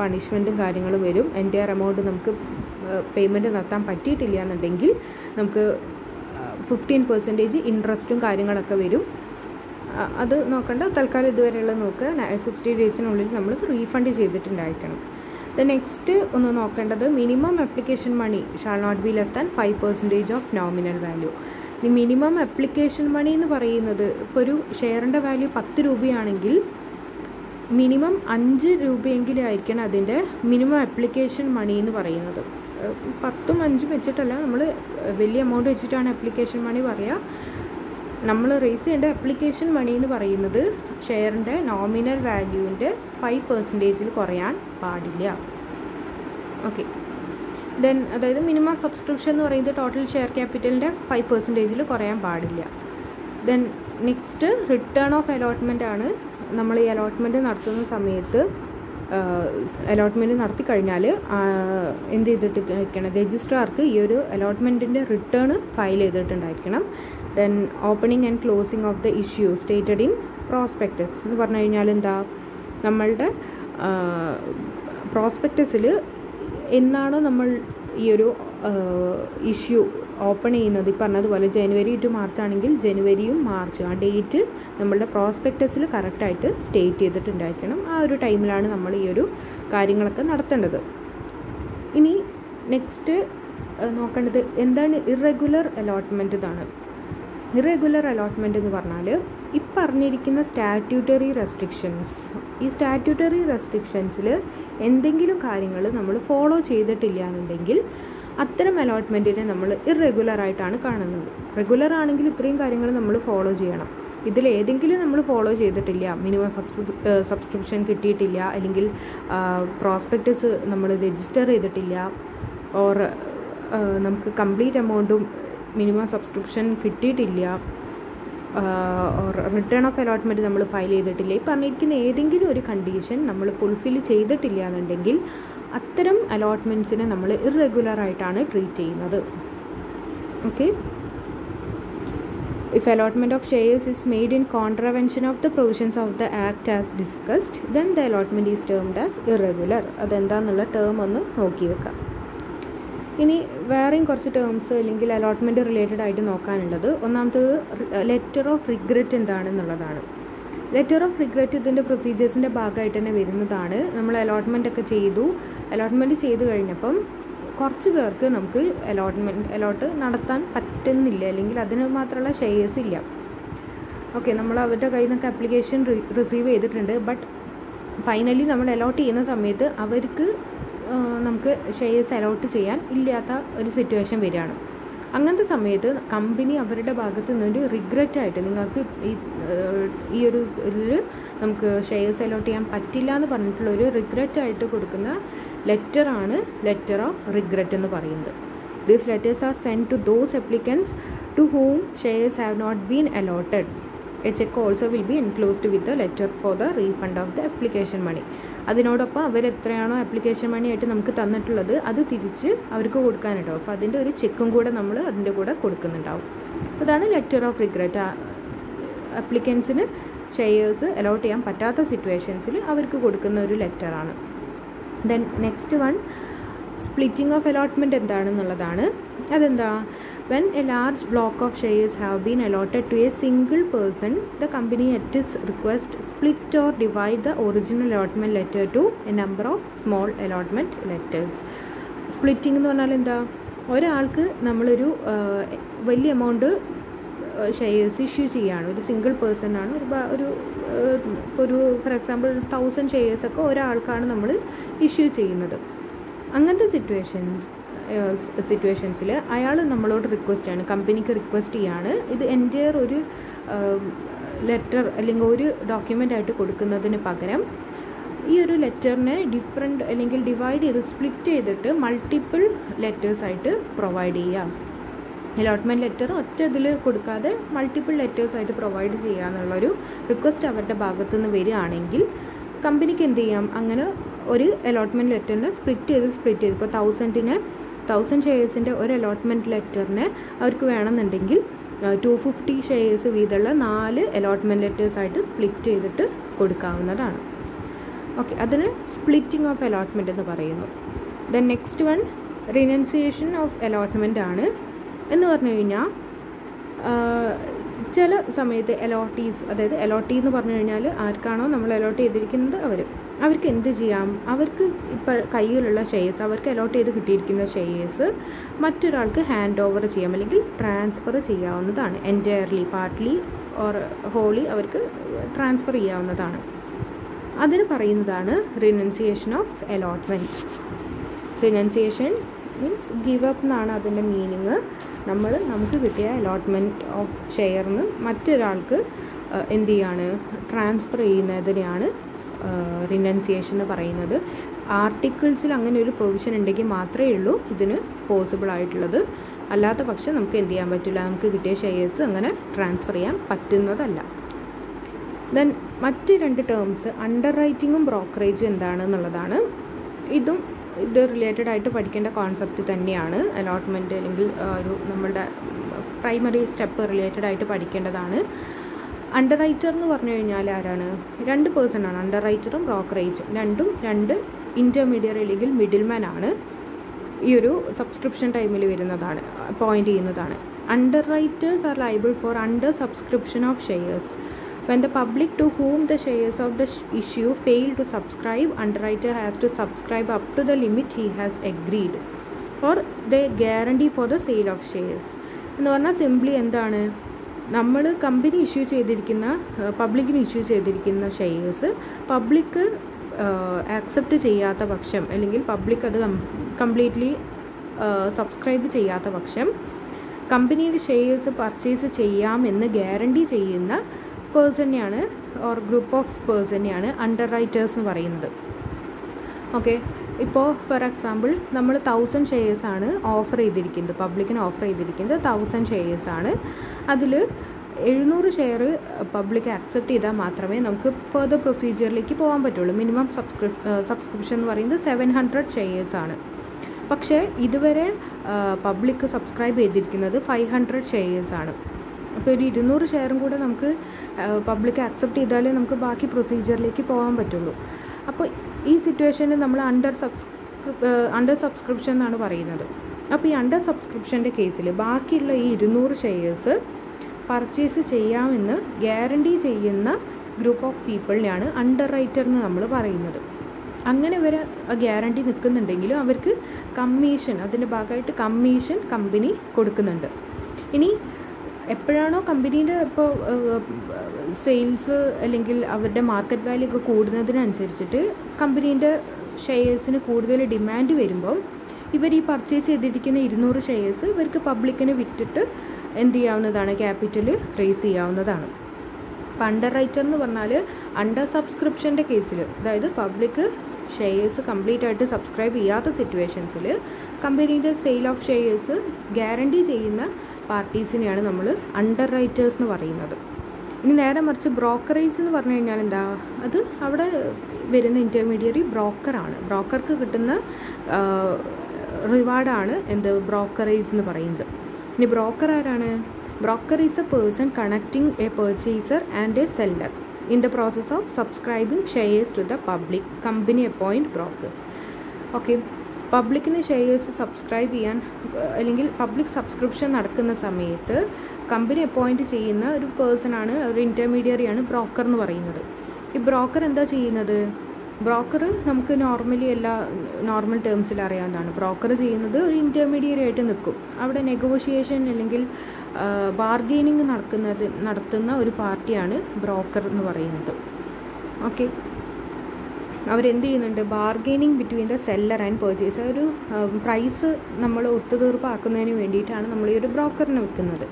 [SPEAKER 1] പണിഷ്മെന്റും കാര്യങ്ങളും വരും. എന്റെ എമൗണ്ട് നമുക്ക് പേയ്മെന്റ് നടത്താൻ പറ്റിയിട്ടില്ല എന്നുണ്ടെങ്കിൽ നമുക്ക് ഫിഫ്റ്റീൻ പെർസെന്റേജ് ഇൻട്രസ്റ്റും കാര്യങ്ങളൊക്കെ വരും. അത് നോക്കണ്ട. തൽക്കാലം ഇതുവരെയുള്ള നോക്കുക. സിക്സ്റ്റി ഡേയ്സിനുള്ളിൽ നമ്മൾ റീഫണ്ട് ചെയ്തിട്ടുണ്ടായിരിക്കണം. ദ നെക്സ്റ്റ് ഒന്ന് നോക്കേണ്ടത് minimum application money shall not be less than five percentage of nominal value ഈ മിനിമം അപ്ലിക്കേഷൻ മണി എന്ന് പറയുന്നത് ഇപ്പോൾ ഒരു ഷെയറിന്റെ വാല്യൂ പത്ത് രൂപയാണെങ്കിൽ മിനിമം അഞ്ച് രൂപയെങ്കിലും ആയിരിക്കണം അതിന്റെ മിനിമം അപ്ലിക്കേഷൻ മണി എന്ന് പറയുന്നത്. പത്തും അഞ്ചും വെച്ചിട്ടല്ല നമ്മൾ വലിയ എമൗണ്ട് വെച്ചിട്ടാണ് അപ്ലിക്കേഷൻ മണി പറയുക. നമ്മൾ റേസ് ചെയ്യേണ്ട അപ്ലിക്കേഷൻ മണി എന്ന് പറയുന്നത് ഷെയറിന്റെ നോമിനൽ വാല്യൂവിന്റെ ഫൈവ് പെർസെന്റേജിൽ കുറയാൻ പാടില്ല. ഓക്കെ ദെൻ അതായത് മിനിമം സബ്സ്ക്രിപ്ഷൻ എന്ന് പറയുന്നത് ടോട്ടൽ ഷെയർ ക്യാപിറ്റലിന്റെ ഫൈവ് പെർസെന്റേജിൽ കുറയാൻ പാടില്ല. Then next return of allotment ആണ് നമ്മൾ ഈ അലോട്ട്മെന്റ് നടത്തുന്ന സമയത്ത് അലോട്ട്മെന്റ് നടത്തി കഴിഞ്ഞാൽ എന്ത് ചെയ്തിട്ട് വയ്ക്കണം രജിസ്ട്രാർക്ക് ഈ ഒരു അലോട്ട്മെന്റിന്റെ return file ചെയ്തിട്ടുണ്ടായിരിക്കണം. Then opening and closing of the issue stated in prospectus എന്ന് പറഞ്ഞു കഴിഞ്ഞാൽ എന്താ? നമ്മളുടെ പ്രോസ്പെക്ടസിൽ എന്നാണോ നമ്മൾ ഈ ഒരു ഇഷ്യൂ ഓപ്പൺ ചെയ്യുന്നത്? ഈ പറഞ്ഞതുപോലെ ജനുവരി ടു മാർച്ച് ആണെങ്കിൽ ജനുവരിയും മാർച്ചും ആ ഡേറ്റ് നമ്മളുടെ പ്രോസ്പെക്ടസിൽ കറക്റ്റായിട്ട് സ്റ്റേറ്റ് ചെയ്തിട്ടുണ്ടായിരിക്കണം. ആ ഒരു ടൈമിലാണ് നമ്മൾ ഈ ഒരു കാര്യങ്ങളൊക്കെ നടത്തേണ്ടത്. ഇനി നെക്സ്റ്റ് നോക്കേണ്ടത് എന്താണ് ഇറഗുലർ അലോട്ട്മെന്റ് ഇതാണ്. ഇറഗുലർ അലോട്ട്മെന്റ് എന്ന് പറഞ്ഞാൽ ഈ സ്റ്റാറ്റ്യൂട്ടറി റെസ്ട്രിക്ഷൻസ് ഈ സ്റ്റാറ്റ്യൂട്ടറി റെസ്ട്രിക്ഷൻസിൽ എന്തെങ്കിലും കാര്യങ്ങൾ നമ്മൾ ഫോളോ ചെയ്തിട്ടില്ല എന്നുണ്ടെങ്കിൽ അത്തരം അലോട്ട്മെന്റിനെ നമ്മൾ ഇറഗുലർ ആയിട്ടാണ് കാണുന്നത്. റെഗുലർ ആണെങ്കിൽ ഇത്രയും കാര്യങ്ങൾ നമ്മൾ ഫോളോ ചെയ്യണം. ഇതിൽ ഏതെങ്കിലും നമ്മൾ ഫോളോ ചെയ്തിട്ടില്ല മിനിമം സബ്സ്ക്രി സബ്സ്ക്രിപ്ഷൻ കിട്ടിയിട്ടില്ല അല്ലെങ്കിൽ പ്രോസ്പെക്റ്റസ് നമ്മൾ രജിസ്റ്റർ ചെയ്തിട്ടില്ല ഓർ നമുക്ക് കംപ്ലീറ്റ് എമൗണ്ടും മിനിമം സബ്സ്ക്രിപ്ഷൻ കിട്ടിയിട്ടില്ല. റിട്ടേൺ ഓഫ് അലോട്ട്മെന്റ് നമ്മൾ ഫയൽ ചെയ്തിട്ടില്ല. ഈ പറഞ്ഞിരിക്കുന്ന ഏതെങ്കിലും ഒരു കണ്ടീഷൻ നമ്മൾ ഫുൾഫിൽ ചെയ്തിട്ടില്ല എന്നുണ്ടെങ്കിൽ അത്തരം അലോട്ട്മെന്റ്സിനെ നമ്മൾ ഇറഗുലറായിട്ടാണ് ട്രീറ്റ് ചെയ്യുന്നത്. Okay if allotment of shares is made in contravention of the provisions of the act as discussed then the allotment is termed as irregular. അതെന്താന്നുള്ള ടേം ഒന്ന് നോക്കി വെക്കാം. ഇനി വേറെയും കുറച്ച് ടേംസ് അല്ലെങ്കിൽ അലോട്ട്മെന്റ് റിലേറ്റഡ് ആയിട്ട് നോക്കാനുള്ളത്. ഒന്നാമത്തത് ലെറ്റർ ഓഫ് റിഗ്രറ്റ് എന്താണെന്നുള്ളതാണ്. ലെറ്റർ ഓഫ് റിഗ്രറ്റ് ഇതിന്റെ പ്രൊസീജിയേഴ്സിന്റെ ഭാഗമായിട്ട് തന്നെ വരുന്നതാണ്. നമ്മൾ അലോട്ട്മെന്റ് ഒക്കെ ചെയ്തു. അലോട്ട്മെന്റ് ചെയ്തു കഴിഞ്ഞപ്പം കുറച്ച് പേർക്ക് നമുക്ക് അലോട്ട്മെന്റ് അലോട്ട് നടത്താൻ പറ്റുന്നില്ല. അല്ലെങ്കിൽ അതിന് മാത്രമുള്ള ഷെയർസ് ഇല്ല. ഓക്കെ നമ്മൾ അവരുടെ കയ്യിൽ നിന്നൊക്കെ അപ്ലിക്കേഷൻ റിസീവ് ചെയ്തിട്ടുണ്ട്. ബട്ട് ഫൈനലി നമ്മൾ അലോട്ട് ചെയ്യുന്ന സമയത്ത് അവർക്ക് നമുക്ക് ഷെയർസ് അലോട്ട് ചെയ്യാൻ ഇല്ലാത്ത ഒരു സിറ്റുവേഷൻ വരികയാണ്. അങ്ങനത്തെ സമയത്ത് കമ്പനി അവരുടെ ഭാഗത്തു നിന്നൊരു റിഗ്രറ്റായിട്ട് നിങ്ങൾക്ക് ഈ ഈ ഒരു ഇതിൽ നമുക്ക് ഷെയർസ് അലോട്ട് ചെയ്യാൻ പറ്റില്ല എന്ന് പറഞ്ഞിട്ടുള്ള ഒരു റിഗ്രറ്റായിട്ട് കൊടുക്കുന്ന ലെറ്ററാണ് ലെറ്റർ ഓഫ് റിഗ്രറ്റ് എന്ന് പറയുന്നത്. These letters are send to those applicants to whom shares have not been allotted a cheque also will be enclosed with the letter for the refund of the application money അതിനോടൊപ്പം അവർ എത്രയാണോ application മണി ആയിട്ട് നമുക്ക് തന്നിട്ടുള്ളത് അത് തിരിച്ച് അവർക്ക് കൊടുക്കാനുണ്ടാവും അപ്പോൾ അതിന്റെ ഒരു ചെക്കും കൂടെ നമ്മൾ അതിന്റെ കൂടെ കൊടുക്കുന്നുണ്ടാവും. അതാണ് ലെറ്റർ ഓഫ് റിഗ്രറ്റ് അപ്ലിക്കൻസിന് ഷെയർസ് അലോട്ട് ചെയ്യാൻ പറ്റാത്ത സിറ്റുവേഷൻസിൽ അവർക്ക് കൊടുക്കുന്ന ഒരു ലെറ്ററാണ് then next one splitting of allotment എന്താണെന്നുള്ളതാണ്. അതെന്താ? When a large block of shares have been allotted to a single person the company at its request split or divide the original allotment letter to a number of small allotment letters splitting എന്ന് പറഞ്ഞാൽ എന്താ? ഒരാൾക്ക് നമ്മളൊരു വലിയ amount shares issue ചെയ്യുകയാണ്. ഒരു single person ആണ്. ഒരു ഒരു ഒരു ഫോർ എക്സാമ്പിൾ തൗസൻഡ് ഷെയർസൊക്കെ ഒരാൾക്കാണ് നമ്മൾ ഇഷ്യൂ ചെയ്യുന്നത്. അങ്ങനത്തെ സിറ്റുവേഷൻ സിറ്റുവേഷൻസിൽ അയാൾ നമ്മളോട് റിക്വസ്റ്റ് ആണ്. കമ്പനിക്ക് റിക്വസ്റ്റ് ചെയ്യാണ്. ഇത് എന്റെ ഒരു ലെറ്റർ അല്ലെങ്കിൽ ഒരു ഡോക്യുമെന്റ് ആയിട്ട് കൊടുക്കുന്നതിന് പകരം ഈ ഒരു ലെറ്ററിനെ ഡിഫറെന്റ് അല്ലെങ്കിൽ ഡിവൈഡ് ചെയ്ത് സ്പ്ലിറ്റ് ചെയ്തിട്ട് മൾട്ടിപ്പിൾ ലെറ്റേഴ്സായിട്ട് പ്രൊവൈഡ് ചെയ്യാം. അലോട്ട്മെന്റ് ലെറ്റർ ഒറ്റ ഇതിൽ കൊടുക്കാതെ മൾട്ടിപ്പിൾ ലെറ്റേഴ്സായിട്ട് പ്രൊവൈഡ് ചെയ്യുക എന്നുള്ളൊരു റിക്വസ്റ്റ് അവരുടെ ഭാഗത്തുനിന്ന് വരികയാണെങ്കിൽ കമ്പനിക്ക് എന്ത് ചെയ്യാം? അങ്ങനെ ഒരു അലോട്ട്മെന്റ് ലെറ്ററിനെ സ്പ്ലിറ്റ് ചെയ്ത് സ്പ്ലിറ്റ് ചെയ്ത്. ഇപ്പോൾ തൗസൻഡിനെ തൗസൻഡ് ഷെയർസിന്റെ ഒരു അലോട്ട്മെന്റ് ലെറ്ററിന് അവർക്ക് വേണമെന്നുണ്ടെങ്കിൽ ടു ഫിഫ്റ്റി ഷെയർസ് വീതമുള്ള നാല് അലോട്ട്മെന്റ് ലെറ്റേഴ്സായിട്ട് സ്പ്ലിറ്റ് ചെയ്തിട്ട് കൊടുക്കാവുന്നതാണ്. ഓക്കെ അതിന് സ്പ്ലിറ്റിംഗ് ഓഫ് അലോട്ട്മെന്റ് എന്ന് പറയുന്നു. Then next one renunciation of allotment ആണ്. എന്ന് പറഞ്ഞു കഴിഞ്ഞാൽ ചില സമയത്ത് അലോട്ടീസ് അതായത് അലോട്ടി എന്ന് പറഞ്ഞു കഴിഞ്ഞാൽ ആർക്കാണോ നമ്മൾ അലോട്ട് ചെയ്തിരിക്കുന്നത്? അവർ അവർക്ക് എന്ത് ചെയ്യാം? അവർക്ക് ഇപ്പോൾ കയ്യിലുള്ള ഷെയർസ് അവർക്ക് അലോട്ട് ചെയ്ത് കിട്ടിയിരിക്കുന്ന ഷെയർസ് മറ്റൊരാൾക്ക് ഹാൻഡ് ഓവർ ചെയ്യാം. അല്ലെങ്കിൽ ട്രാൻസ്ഫർ ചെയ്യാവുന്നതാണ്. എന്റയർലി പാർട്ട്ലി ഓർ ഹോളി അവർക്ക് ട്രാൻസ്ഫർ ചെയ്യാവുന്നതാണ്. അതിന് പറയുന്നതാണ് renunciation of allotment renunciation means give up എന്നാണ് അതിന്റെ മീനിങ് നമ്മൾ നമുക്ക് കിട്ടിയ അലോട്ട്മെന്റ് ഓഫ് ഷെയറിന് മറ്റൊരാൾക്ക് എന്ത് ചെയ്യാണ്? ട്രാൻസ്ഫർ ചെയ്യുന്നതിനെയാണ് റിനൗൺസിയേഷൻ എന്ന് പറയുന്നത്. ആർട്ടിക്കിൾസിൽ അങ്ങനെ ഒരു പ്രൊവിഷൻ ഉണ്ടെങ്കിൽ മാത്രമേ ഉള്ളൂ ഇതിന് പോസിബിൾ ആയിട്ടുള്ളത്. അല്ലാത്ത പക്ഷം നമുക്ക് എന്ത് ചെയ്യാൻ പറ്റില്ല. നമുക്ക് കിട്ടിയ ഷെയർസ് അങ്ങനെ ട്രാൻസ്ഫർ ചെയ്യാൻ പറ്റുന്നതല്ല. ദെൻ മറ്റ് രണ്ട് ടേംസ് അണ്ടർ റൈറ്റിങ്ങും ബ്രോക്കറേജും എന്താണെന്നുള്ളതാണ് ഇതും ഇത് റിലേറ്റഡ് ആയിട്ട് പഠിക്കേണ്ട കോൺസെപ്റ്റ് തന്നെയാണ്. അലോട്ട്മെന്റ് അല്ലെങ്കിൽ ഒരു നമ്മളുടെ പ്രൈമറി സ്റ്റെപ്പ് റിലേറ്റഡ് ആയിട്ട് പഠിക്കേണ്ടതാണ്. അണ്ടർ റൈറ്റർ എന്ന് പറഞ്ഞു കഴിഞ്ഞാൽ ആരാണ്? രണ്ട് പേഴ്സൺ ആണ്. അണ്ടർ റൈറ്ററും ബ്രോക്കറേജും രണ്ടും രണ്ട് ഇന്റർമീഡിയറ്റ് അല്ലെങ്കിൽ മിഡിൽമാൻ ആണ്. ഈ ഒരു സബ്സ്ക്രിപ്ഷൻ ടൈമിൽ വരുന്നതാണ് പോയിന്റ് ചെയ്യുന്നതാണ്. Underwriters are liable for under subscription of shares when the public to whom the shares of the issue fail to subscribe underwriter has to subscribe up to the limit he has agreed or the guarantee for the sale of shares എന്ന് പറഞ്ഞാൽ simply എന്താണ്? നമ്മൾ company issue ചെയ്തിരിക്കുന്ന പബ്ലിക്കിന് issue ചെയ്തിരിക്കുന്ന shares public accept ചെയ്യാത്ത പക്ഷം അല്ലെങ്കിൽ പബ്ലിക് അത് കംപ്ലീറ്റ്ലി സബ്സ്ക്രൈബ് ചെയ്യാത്ത പക്ഷം കമ്പനിയുടെ ഷെയർസ് പർച്ചേസ് ചെയ്യാമെന്ന് ഗ്യാരണ്ടി ചെയ്യുന്ന പേഴ്സണെയാണ് ഓർ ഗ്രൂപ്പ് ഓഫ് പേഴ്സണെയാണ് അണ്ടർ റൈറ്റേഴ്സ് എന്ന് പറയുന്നത്. ഓക്കെ ഇപ്പോൾ ഫോർ എക്സാമ്പിൾ നമ്മൾ തൗസൻഡ് ഷെയർസാണ് ഓഫർ ചെയ്തിരിക്കുന്നത് പബ്ലിക്കിന് ഓഫർ ചെയ്തിരിക്കുന്നത് തൗസൻഡ് ഷെയർസാണ് അതിൽ എഴുന്നൂറ് ഷെയർ പബ്ലിക് ആക്സെപ്റ്റ് ചെയ്താൽ മാത്രമേ നമുക്ക് ഫർദർ പ്രൊസീജിയറിലേക്ക് പോകാൻ പറ്റുള്ളൂ. മിനിമം സബ്സ്ക്രിപ് സബ്സ്ക്രിപ്ഷൻ എന്ന് പറയുന്നത് സെവൻ ഹൺഡ്രഡ് ഷെയർസാണ് പക്ഷേ ഇതുവരെ പബ്ലിക് സബ്സ്ക്രൈബ് ചെയ്തിരിക്കുന്നത് ഫൈവ് ഹൺഡ്രഡ് ഷെയർസാണ് അപ്പോൾ ഒരു ഇരുന്നൂറ് ഷെയറും കൂടെ നമുക്ക് പബ്ലിക് ആക്സെപ്റ്റ് ചെയ്താലേ നമുക്ക് ബാക്കി പ്രൊസീജിയറിലേക്ക് പോകാൻ പറ്റുള്ളൂ. അപ്പോൾ ഈ സിറ്റുവേഷനിൽ നമ്മൾ അണ്ടർ സബ്സ്ക്രി അണ്ടർ സബ്സ്ക്രിപ്ഷൻ എന്നാണ് പറയുന്നത്. അപ്പോൾ ഈ അണ്ടർ സബ്സ്ക്രിപ്ഷന്റെ കേസിൽ ബാക്കിയുള്ള ഈ ഇരുന്നൂറ് ഷെയർസ് പർച്ചേസ് ചെയ്യാമെന്ന് ഗ്യാരണ്ടി ചെയ്യുന്ന ഗ്രൂപ്പ് ഓഫ് പീപ്പിളിനെയാണ് അണ്ടർ റൈറ്റർ എന്ന് നമ്മൾ പറയുന്നത്. അങ്ങനെ ഇവർ ഗ്യാരണ്ടി നിൽക്കുന്നുണ്ടെങ്കിലും അവർക്ക് കമ്മീഷൻ അതിന്റെ ഭാഗമായിട്ട് കമ്മീഷൻ കമ്പനി കൊടുക്കുന്നുണ്ട്. ഇനി എപ്പോഴാണോ കമ്പനീന്റെ ഇപ്പോൾ സെയിൽസ് അല്ലെങ്കിൽ അവരുടെ മാർക്കറ്റ് വാല്യൂ ഒക്കെ കൂടുന്നതിനനുസരിച്ചിട്ട് കമ്പനീന്റെ ഷെയർസിന് കൂടുതൽ ഡിമാൻഡ് വരുമ്പം ഇവർ ഈ പർച്ചേസ് ചെയ്തിരിക്കുന്ന ഇരുന്നൂറ് ഷെയർസ് ഇവർക്ക് പബ്ലിക്കിന് വിറ്റിട്ട് എന്ത് ചെയ്യാവുന്നതാണ്? ക്യാപിറ്റൽ റേസ് ചെയ്യാവുന്നതാണ്. അപ്പം അണ്ടർ റൈറ്റർ എന്ന് പറഞ്ഞാൽ അണ്ടർ സബ്സ്ക്രിപ്ഷന്റെ കേസിൽ അതായത് പബ്ലിക് ഷെയർസ് കംപ്ലീറ്റ് ആയിട്ട് സബ്സ്ക്രൈബ് ചെയ്യാത്ത സിറ്റുവേഷൻസിൽ കമ്പനീന്റെ സെയിൽ ഓഫ് ഷെയർസ് ഗ്യാരണ്ടി ചെയ്യുന്ന പാർട്ടീസിനെയാണ് നമ്മൾ അണ്ടർ റൈറ്റേഴ്സ് എന്ന് പറയുന്നത്. ഇനി നേരെ മറിച്ച് ബ്രോക്കറേജ് എന്ന് പറഞ്ഞു കഴിഞ്ഞാൽ എന്താ? അത് അവിടെ വരുന്ന ഇന്റർമീഡിയറി ബ്രോക്കറാണ് ബ്രോക്കർക്ക് കിട്ടുന്ന റിവാർഡാണ് എന്ത് ബ്രോക്കറേജ് എന്ന് പറയുന്നത്. ഇനി ബ്രോക്കർ ആരാണ്? Broker is a person connecting a purchaser and a seller in the process of subscribing shares to the public company appoint brokers okay പബ്ലിക്കിന് ഷെയർസ് സബ്സ്ക്രൈബ് ചെയ്യാൻ അല്ലെങ്കിൽ പബ്ലിക് സബ്സ്ക്രിപ്ഷൻ നടക്കുന്ന സമയത്ത് കമ്പനി അപ്പോയിന്റ് ചെയ്യുന്ന ഒരു പേഴ്സൺ ആണ് ഒരു ഇന്റർമീഡിയറിയാണ് ബ്രോക്കർ എന്ന് പറയുന്നത്. ഈ ബ്രോക്കർ എന്താ ചെയ്യുന്നത്? ബ്രോക്കർ നമുക്ക് നോർമലി എല്ലാ നോർമൽ ടേംസിൽ അറിയാവുന്നതാണ്. ബ്രോക്കർ ചെയ്യുന്നത് ഒരു ഇന്റർമീഡിയറ്റ് ആയിട്ട് നിൽക്കും. അവിടെ നെഗോഷിയേഷൻ അല്ലെങ്കിൽ ബാർഗെയിനിങ് നടക്കുന്നത് നടത്തുന്ന ഒരു പാർട്ടിയാണ് ബ്രോക്കർ എന്ന് പറയുന്നത്. ഓക്കെ അവരെന്ത് ചെയ്യുന്നുണ്ട്? Bargaining between the seller and purchase ഒരു പ്രൈസ് നമ്മൾ ഒത്തുതീർപ്പാക്കുന്നതിന് വേണ്ടിയിട്ടാണ് നമ്മൾ ഈ ഒരു ബ്രോക്കറിനെ വെക്കുന്നത്.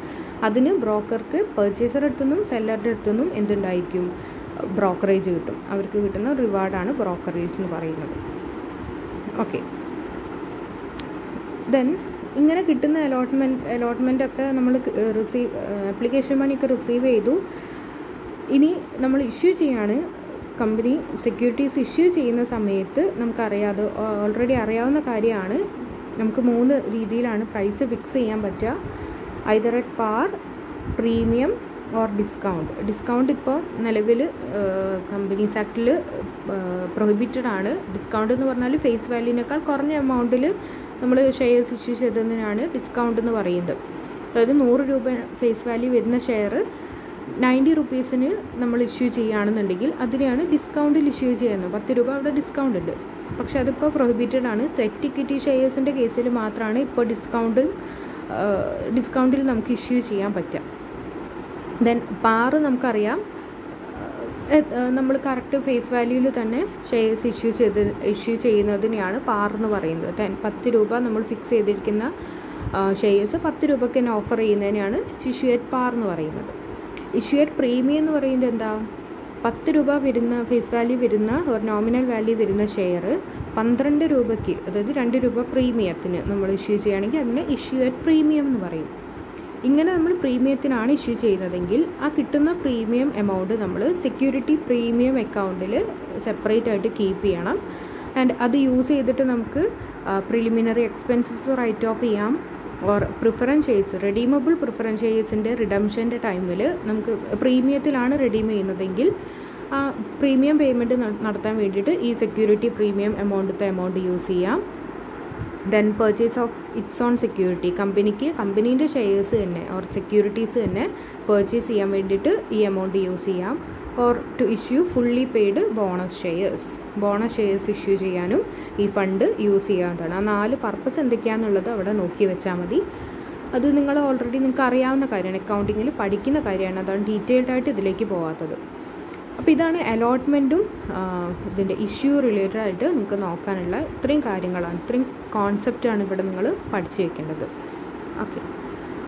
[SPEAKER 1] അതിന് ബ്രോക്കർക്ക് പർച്ചേസറുടെ അടുത്തുനിന്നും സെല്ലറുടെ അടുത്തുനിന്നും എന്തുണ്ടായിരിക്കും? ബ്രോക്കറേജ് കിട്ടും. അവർക്ക് കിട്ടുന്ന റിവാർഡാണ് ബ്രോക്കറേജ് എന്ന് പറയുന്നത്. ഓക്കെ. ദെൻ ഇങ്ങനെ കിട്ടുന്ന അലോട്ട്മെന്റ് അലോട്ട്മെന്റ് ഒക്കെ നമ്മൾ റിസീവ് ആപ്ലിക്കേഷൻ മണിയൊക്കെ റിസീവ് ചെയ്തു. ഇനി നമ്മൾ ഇഷ്യൂ ചെയ്യാണ്. കമ്പനി സെക്യൂരിറ്റീസ് ഇഷ്യൂ ചെയ്യുന്ന സമയത്ത് നമുക്കറിയാതെ ഓൾറെഡി അറിയാവുന്ന കാര്യമാണ്. നമുക്ക് മൂന്ന് രീതിയിലാണ് പ്രൈസ് ഫിക്സ് ചെയ്യാൻ പറ്റുക. Either at par premium or discount discount ഇപ്പോൾ നിലവിൽ കമ്പനീസ് ആക്ടിൽ പ്രൊഹിബിറ്റഡ് ആണ്. ഡിസ്കൗണ്ട് എന്ന് പറഞ്ഞാൽ ഫേസ് വാല്യൂവിനേക്കാൾ കുറഞ്ഞ എമൗണ്ടിൽ നമ്മൾ ഷെയർസ് ഇഷ്യൂ ചെയ്തതിനാണ് ഡിസ്കൗണ്ട് എന്ന് പറയുന്നത്. അതായത് നൂറ് രൂപ ഫേസ് വാല്യൂ വരുന്ന ഷെയർ നയന്റി റുപ്പീസിന് നമ്മൾ ഇഷ്യൂ ചെയ്യുകയാണെന്നുണ്ടെങ്കിൽ അതിനെയാണ് ഡിസ്കൗണ്ടിൽ ഇഷ്യൂ ചെയ്യുന്നത്. പത്ത് രൂപ അവിടെ ഡിസ്കൗണ്ട് ഉണ്ട്. പക്ഷെ അതിപ്പോൾ പ്രൊഹിബിറ്റഡ് ആണ്. സെറ്റ് ഇക്വിറ്റി ഷെയർസിന്റെ കേസിൽ മാത്രമാണ് ഇപ്പോൾ ഡിസ്കൗണ്ട് ഡിസ്കൗണ്ടിൽ നമുക്ക് ഇഷ്യൂ ചെയ്യാൻ പറ്റുക. ദെൻ പാറ് നമുക്കറിയാം. നമ്മൾ കറക്റ്റ് ഫേസ് വാല്യൂവിൽ തന്നെ ഷെയർസ് ഇഷ്യൂ ചെയ്ത് ഇഷ്യൂ ചെയ്യുന്നതിനെയാണ് പാർ എന്ന് പറയുന്നത്. ടെൻ പത്ത് രൂപ നമ്മൾ ഫിക്സ് ചെയ്തിരിക്കുന്ന ഷെയർസ് പത്ത് രൂപയ്ക്ക് തന്നെ ഓഫർ ചെയ്യുന്നതിനെയാണ് ഇഷ്യൂ അറ്റ് പാർ എന്ന് പറയുന്നത്. ഇഷ്യൂ അറ്റ് പ്രീമിയം എന്ന് പറയുന്നത് എന്താ? പത്ത് രൂപ വരുന്ന ഫേസ് വാല്യൂ വരുന്ന ഒരു നോമിനൽ വാല്യൂ വരുന്ന ഷെയർ പന്ത്രണ്ട് രൂപയ്ക്ക് അതായത് രണ്ട് രൂപ പ്രീമിയത്തിന് നമ്മൾ ഇഷ്യൂ ചെയ്യുകയാണെങ്കിൽ അതിനെ ഇഷ്യൂ അറ്റ് പ്രീമിയം എന്ന് പറയും. ഇങ്ങനെ നമ്മൾ പ്രീമിയത്തിനാണ് ഇഷ്യൂ ചെയ്യുന്നതെങ്കിൽ ആ കിട്ടുന്ന പ്രീമിയം എമൗണ്ട് നമ്മൾ സെക്യൂരിറ്റി പ്രീമിയം അക്കൗണ്ടിൽ സെപ്പറേറ്റ് ആയിട്ട് കീപ്പ് ചെയ്യണം. ആൻഡ് അത് യൂസ് ചെയ്തിട്ട് നമുക്ക് പ്രിലിമിനറി എക്സ്പെൻസസ് റൈറ്റ് ഓഫ് ചെയ്യാം. Or preference shares redeemable preference ഷെയർസിന്റെ റിഡംഷന്റെ ടൈമിൽ നമുക്ക് പ്രീമിയത്തിലാണ് റെഡീം ചെയ്യുന്നതെങ്കിൽ ആ പ്രീമിയം പേയ്മെന്റ് നടത്താൻ വേണ്ടിയിട്ട് ഈ സെക്യൂരിറ്റി പ്രീമിയം എമൗണ്ടത്തെ എമൗണ്ട് യൂസ് ചെയ്യാം. Then purchase of its own security കമ്പനിക്ക് കമ്പനീന്റെ ഷെയർസ് തന്നെ ഓർ സെക്യൂരിറ്റീസ് തന്നെ പർച്ചേസ് ചെയ്യാൻ വേണ്ടിയിട്ട് ഈ എമൗണ്ട് യൂസ് ചെയ്യാം. Or to issue fully paid bonus shares bonus shares issue ചെയ്യാനും ഈ ഫണ്ട് യൂസ് ചെയ്യാവുന്നതാണ്. ആ നാല് പർപ്പസ് എന്തൊക്കെയാണെന്നുള്ളത് അവിടെ നോക്കി വെച്ചാൽ മതി. അത് നിങ്ങൾ ഓൾറെഡി നിങ്ങൾക്ക് അറിയാവുന്ന കാര്യമാണ്. അക്കൗണ്ടിങ്ങിൽ പഠിക്കുന്ന കാര്യമാണ്. അതാണ് ഡീറ്റെയിൽഡ് ആയിട്ട് ഇതിലേക്ക് പോകാത്തത് അപ്പോൾ ഇതാണ് അലോട്ട്മെന്റും ഇതിന്റെ ഇഷ്യൂ റിലേറ്റഡ് ആയിട്ട് നിങ്ങൾക്ക് നോക്കാനുള്ള ഇത്രയും കാര്യങ്ങളാണ്. ഇത്രയും കോൺസെപ്റ്റാണ് ഇവിടെ നിങ്ങൾ പഠിച്ചു വയ്ക്കേണ്ടത് ഓക്കെ